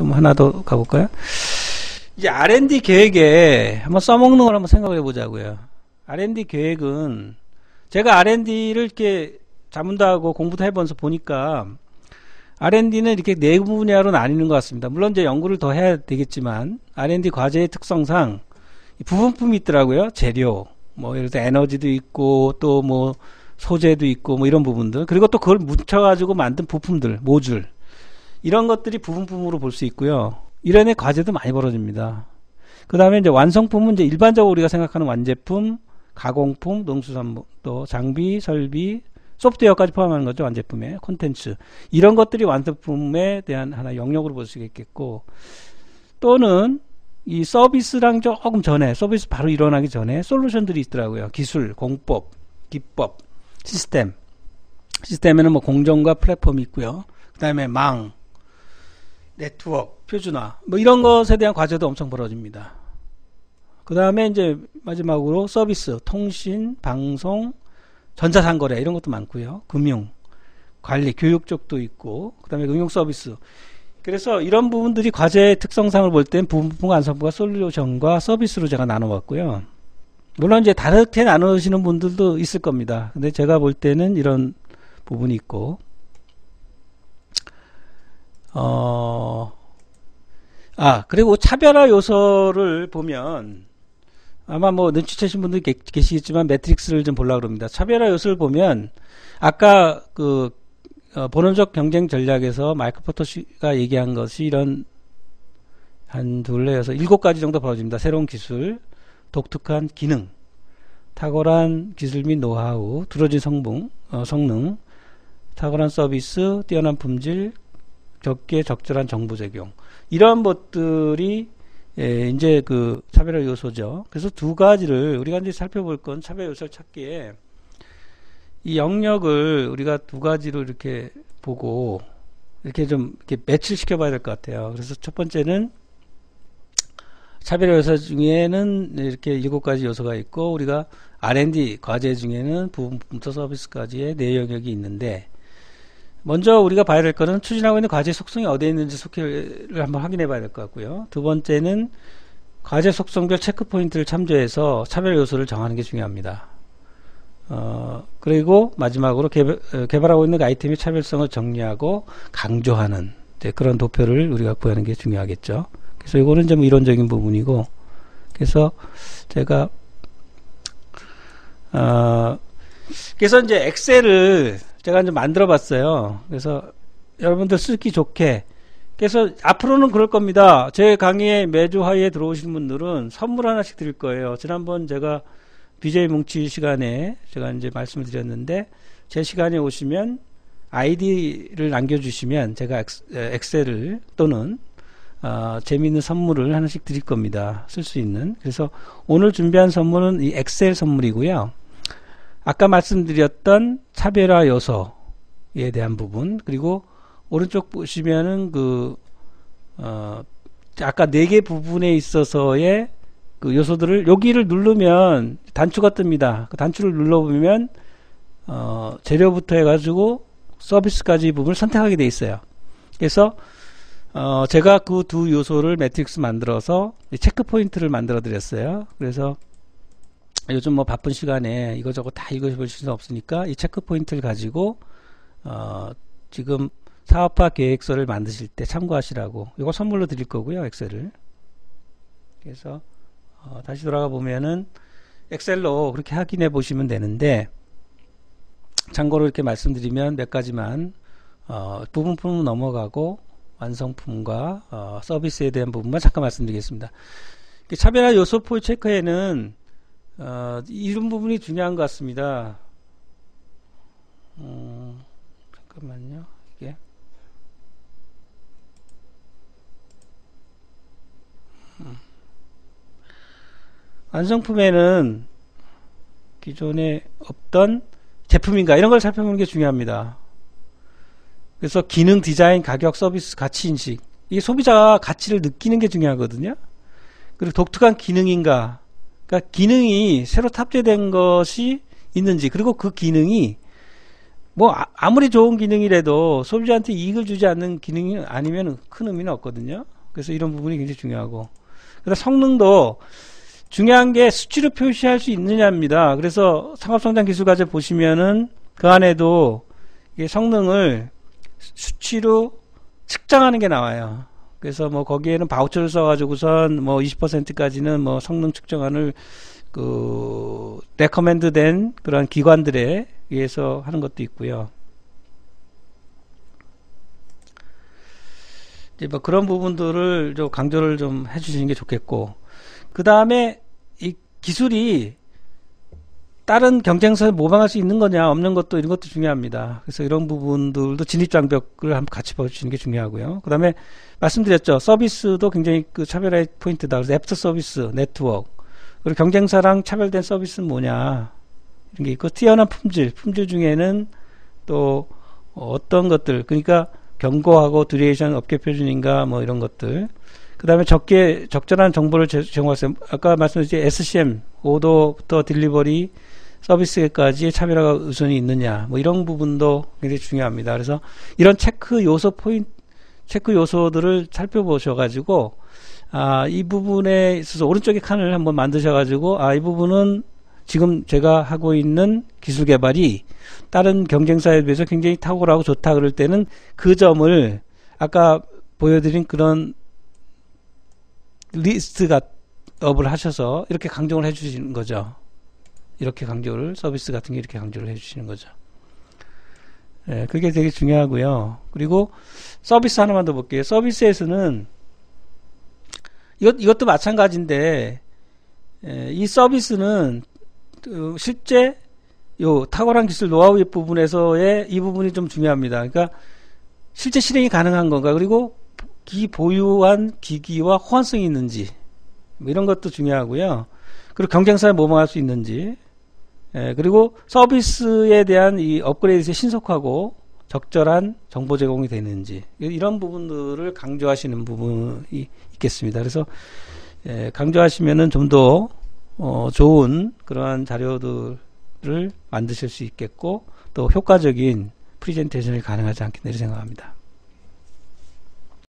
좀 하나 더 가볼까요? 이제 R&D 계획에 한번 써먹는 걸 한번 생각해 보자고요. R&D 계획은 제가 R&D를 이렇게 자문도 하고 공부도 해보면서 보니까 R&D는 이렇게 네 분야로 나뉘는 것 같습니다. 물론 이제 연구를 더 해야 되겠지만 R&D 과제의 특성상 부분품이 있더라고요. 재료, 뭐 예를 들어 에너지도 있고 또 뭐 소재도 있고 뭐 이런 부분들 그리고 또 그걸 묻혀가지고 만든 부품들, 모듈 이런 것들이 부분품으로 볼 수 있고요. 이런 애 과제도 많이 벌어집니다. 그 다음에 이제 완성품은 이제 일반적으로 우리가 생각하는 완제품, 가공품, 농수산물, 또 장비, 설비, 소프트웨어까지 포함하는 거죠. 완제품에 콘텐츠 이런 것들이 완성품에 대한 하나 영역으로 볼 수 있겠고 또는 이 서비스랑 조금 전에 서비스 바로 일어나기 전에 솔루션들이 있더라고요. 기술, 공법, 기법, 시스템. 시스템에는 뭐 공정과 플랫폼이 있고요. 그 다음에 망, 네트워크, 표준화 뭐 이런 것에 대한 과제도 엄청 벌어집니다. 그 다음에 이제 마지막으로 서비스, 통신, 방송, 전자상거래 이런 것도 많고요. 금융, 관리, 교육 쪽도 있고 그 다음에 응용 서비스 그래서 이런 부분들이 과제의 특성상을 볼 땐 부분과 완성부가 솔루션과 서비스로 제가 나눠봤고요. 물론 이제 다르게 나누시는 분들도 있을 겁니다. 근데 제가 볼 때는 이런 부분이 있고 어, 아, 그리고 차별화 요소를 보면 아마 뭐 눈치채신 분들 계시겠지만 매트릭스를 좀 보려고 그럽니다. 차별화 요소를 보면 아까 그 어, 본원적 경쟁 전략에서 마이크 포터시가 얘기한 것이 이런 한 둘레여서 일곱 가지 정도 벌어집니다. 새로운 기술, 독특한 기능, 탁월한 기술 및 노하우, 두려진 성분, 어, 성능, 탁월한 서비스, 뛰어난 품질, 적게 적절한 정보 제공. 이러한 것들이 예, 이제 그 차별화 요소죠. 그래서 두 가지를 우리가 이제 살펴볼 건 차별화 요소를 찾기에 이 영역을 우리가 두 가지로 이렇게 보고 이렇게 좀 이렇게 매치시켜 봐야 될 것 같아요. 그래서 첫 번째는 차별화 요소 중에는 이렇게 일곱 가지 요소가 있고 우리가 R&D 과제 중에는 부분 부터 서비스까지의 네 영역이 있는데 먼저 우리가 봐야 될 거는 추진하고 있는 과제 속성이 어디에 있는지 속회를 한번 확인해 봐야 될 것 같고요. 두 번째는 과제 속성별 체크 포인트를 참조해서 차별 요소를 정하는 게 중요합니다. 어, 그리고 마지막으로 개발, 어, 개발 하고 있는 아이템의 차별성을 정리하고 강조하는 그런 도표를 우리가 구하는 게 중요하겠죠. 그래서 이거는 좀 이론적인 부분이고, 그래서 제가, 어, 그래서 이제 엑셀을 제가 이제 만들어 봤어요. 그래서 여러분들 쓰기 좋게. 그래서 앞으로는 그럴 겁니다. 제 강의에 매주 화요일에 들어오시는 분들은 선물 하나씩 드릴 거예요. 지난번 제가 BJ 뭉치 시간에 제가 이제 말씀을 드렸는데 제 시간에 오시면 아이디를 남겨주시면 제가 엑셀을 또는 어, 재미있는 선물을 하나씩 드릴 겁니다. 쓸 수 있는. 그래서 오늘 준비한 선물은 이 엑셀 선물이고요. 아까 말씀드렸던 차별화 요소에 대한 부분 그리고 오른쪽 보시면은 그 어, 아까 네 개 부분에 있어서의 그 요소들을 여기를 누르면 단추가 뜹니다. 그 단추를 눌러보면 어, 재료부터 해가지고 서비스까지 부분을 선택하게 돼 있어요. 그래서 어, 제가 그 두 요소를 매트릭스 만들어서 체크 포인트를 만들어 드렸어요. 그래서 요즘 뭐 바쁜 시간에 이거저거 다 읽어볼 수는 없으니까 이 체크 포인트를 가지고 어, 지금 사업화 계획서를 만드실 때 참고하시라고 이거 선물로 드릴 거고요 엑셀을 그래서 어, 다시 돌아가 보면은 엑셀로 그렇게 확인해 보시면 되는데 참고로 이렇게 말씀드리면 몇 가지만 어, 부분품은 넘어가고 완성품과 어, 서비스에 대한 부분만 잠깐 말씀드리겠습니다. 차별화 요소 포 체크에는 어, 이런 부분이 중요한 것 같습니다. 음, 잠깐만요. 이게 음. 완성품에는 기존에 없던 제품인가 이런 걸 살펴보는 게 중요합니다. 그래서 기능, 디자인, 가격, 서비스, 가치 인식 이게 소비자가 가치를 느끼는 게 중요하거든요. 그리고 독특한 기능인가 그러니까 기능이 새로 탑재된 것이 있는지 그리고 그 기능이 뭐 아, 무리 좋은 기능이라도 소비자한테 이익을 주지 않는 기능이 아니면 큰 의미는 없거든요. 그래서 이런 부분이 굉장히 중요하고. 그다음 성능도 중요한 게 수치로 표시할 수 있느냐입니다. 그래서 상업성장 기술과제 보시면은 그 안에도 성능을 수치로 측정하는 게 나와요. 그래서 뭐 거기에는 바우처를 써가지고선 뭐 20%까지는 뭐 성능 측정안을 그 recommend된 그런 기관들에 의해서 하는 것도 있고요. 이제 뭐 그런 부분들을 좀 강조를 좀 해주시는 게 좋겠고 그 다음에 이 기술이 다른 경쟁사를 모방할 수 있는 거냐 없는 것도 이런 것도 중요합니다. 그래서 이런 부분들도 진입 장벽을 한번 같이 봐주시는 게 중요하고요. 그 다음에 말씀드렸죠. 서비스도 굉장히 그 차별화의 포인트다. 그래서 애프터 서비스, 네트워크 그리고 경쟁사랑 차별된 서비스는 뭐냐 이런 게 있고 뛰어난 품질, 품질 중에는 또 어떤 것들 그러니까 견고하고 duration 업계 표준인가 뭐 이런 것들 그 다음에 적게 적절한 정보를 제공하세요. 아까 말씀드린 SCM 오더부터 delivery 서비스까지 차별화가 우선이 있느냐 뭐 이런 부분도 굉장히 중요합니다. 그래서 이런 체크 요소 포인트 체크 요소들을 살펴보셔 가지고 아, 이 부분에 있어서 오른쪽에 칸을 한번 만드셔 가지고 아, 이 부분은 지금 제가 하고 있는 기술 개발이 다른 경쟁사에 비해서 굉장히 탁월하고 좋다 그럴 때는 그 점을 아까 보여드린 그런 리스트가 업을 하셔서 이렇게 강조를 해주시는 거죠. 이렇게 강조를 서비스 같은 게 이렇게 강조를 해주시는 거죠. 예, 그게 되게 중요하고요. 그리고 서비스 하나만 더 볼게요. 서비스에서는 이것 이것도 마찬가지인데 예, 이 서비스는 그 실제 요 탁월한 기술 노하우의 부분에서의 이 부분이 좀 중요합니다. 그러니까 실제 실행이 가능한 건가 그리고 기 보유한 기기와 호환성이 있는지 뭐 이런 것도 중요하고요. 그리고 경쟁사에 모방할 수 있는지 예, 그리고 서비스에 대한 이 업그레이드에 신속하고 적절한 정보 제공이 되는지 이런 부분들을 강조하시는 부분이 있겠습니다. 그래서 예, 강조하시면은 좀더 어, 좋은 그러한 자료들을 만드실 수 있겠고 또 효과적인 프리젠테이션이 가능하지 않겠나 생각합니다.